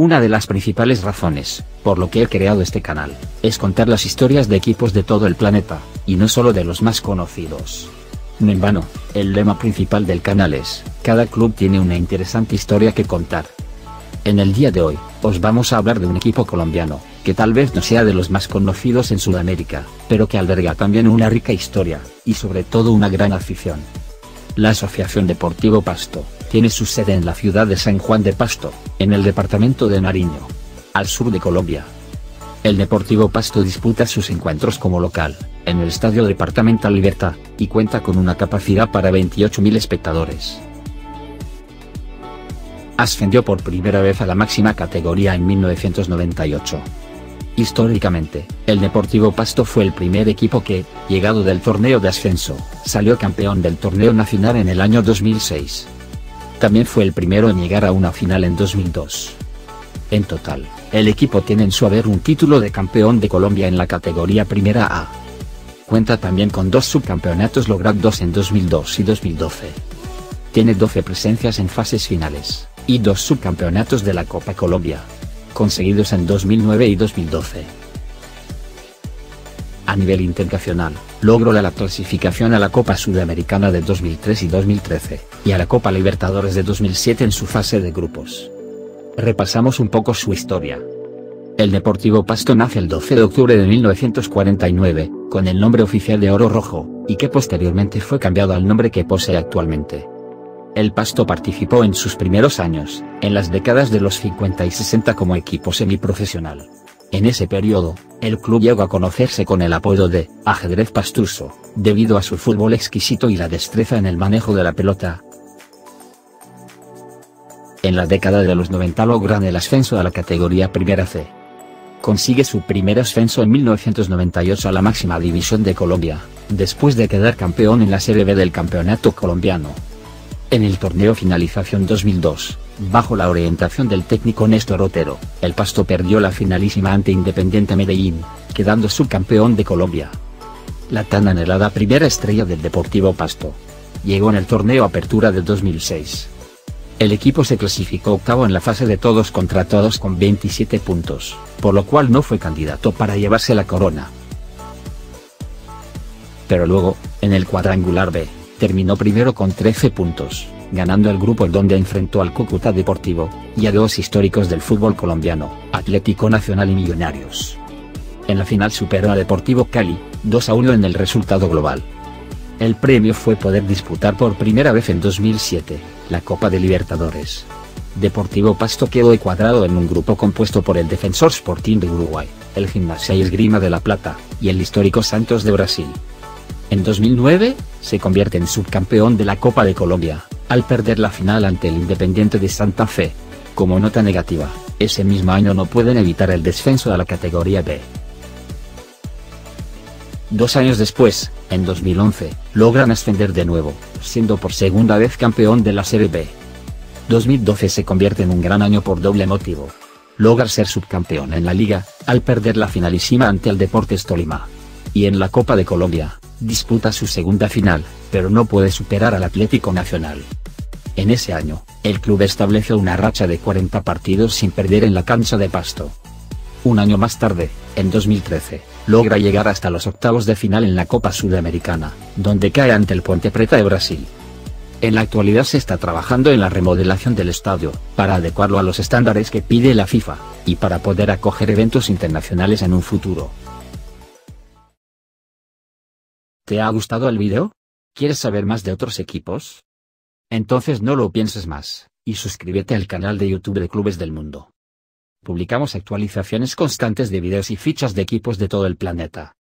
Una de las principales razones, por lo que he creado este canal, es contar las historias de equipos de todo el planeta, y no solo de los más conocidos. No en vano, el lema principal del canal es, cada club tiene una interesante historia que contar. En el día de hoy, os vamos a hablar de un equipo colombiano, que tal vez no sea de los más conocidos en Sudamérica, pero que alberga también una rica historia, y sobre todo una gran afición. La Asociación Deportivo Pasto, tiene su sede en la ciudad de San Juan de Pasto, en el departamento de Nariño, al sur de Colombia. El Deportivo Pasto disputa sus encuentros como local, en el Estadio Departamental Libertad, y cuenta con una capacidad para 28.000 espectadores. Ascendió por primera vez a la máxima categoría en 1998. Históricamente, el Deportivo Pasto fue el primer equipo que, llegado del torneo de ascenso, salió campeón del torneo nacional en el año 2006. También fue el primero en llegar a una final en 2002. En total, el equipo tiene en su haber un título de campeón de Colombia en la categoría Primera A. Cuenta también con dos subcampeonatos logrados en 2002 y 2012. Tiene 12 presencias en fases finales, y dos subcampeonatos de la Copa Colombia, conseguidos en 2009 y 2012 a nivel internacional, logró la clasificación a la Copa Sudamericana de 2003 y 2013, y a la Copa Libertadores de 2007 en su fase de grupos. Repasamos un poco su historia. El Deportivo Pasto nace el 12 de octubre de 1949, con el nombre oficial de Oro Rojo, y que posteriormente fue cambiado al nombre que posee actualmente. El Pasto participó en sus primeros años, en las décadas de los 50 y 60 como equipo semiprofesional. En ese periodo, el club llegó a conocerse con el apodo de ajedrez pastuso, debido a su fútbol exquisito y la destreza en el manejo de la pelota. En la década de los 90 logran el ascenso a la categoría Primera C. Consigue su primer ascenso en 1998 a la máxima división de Colombia, después de quedar campeón en la Serie B del Campeonato Colombiano. En el torneo finalización 2002, bajo la orientación del técnico Néstor Otero, el Pasto perdió la finalísima ante Independiente Medellín, quedando subcampeón de Colombia. La tan anhelada primera estrella del Deportivo Pasto. Llegó en el torneo Apertura de 2006. El equipo se clasificó octavo en la fase de todos contra todos con 27 puntos, por lo cual no fue candidato para llevarse la corona. Pero luego, en el cuadrangular B, terminó primero con 13 puntos, ganando el grupo donde enfrentó al Cúcuta Deportivo, y a dos históricos del fútbol colombiano, Atlético Nacional y Millonarios. En la final superó a Deportivo Cali, 2 a 1 en el resultado global. El premio fue poder disputar por primera vez en 2007, la Copa de Libertadores. Deportivo Pasto quedó cuadrado en un grupo compuesto por el Defensor Sporting de Uruguay, el Gimnasia y Esgrima de La Plata, y el histórico Santos de Brasil. En 2009, se convierte en subcampeón de la Copa de Colombia, al perder la final ante el Independiente de Santa Fe. Como nota negativa, ese mismo año no pueden evitar el descenso a la categoría B. Dos años después, en 2011, logran ascender de nuevo, siendo por segunda vez campeón de la Serie B. 2012 se convierte en un gran año por doble motivo. Logra ser subcampeón en la liga, al perder la finalísima ante el Deportes Tolima. Y en la Copa de Colombia, disputa su segunda final, pero no puede superar al Atlético Nacional. En ese año, el club establece una racha de 40 partidos sin perder en la cancha de pasto. Un año más tarde, en 2013, logra llegar hasta los octavos de final en la Copa Sudamericana, donde cae ante el Ponte Preta de Brasil. En la actualidad se está trabajando en la remodelación del estadio, para adecuarlo a los estándares que pide la FIFA, y para poder acoger eventos internacionales en un futuro. ¿Te ha gustado el video? ¿Quieres saber más de otros equipos? Entonces no lo pienses más, y suscríbete al canal de YouTube de Clubes del Mundo. Publicamos actualizaciones constantes de videos y fichas de equipos de todo el planeta.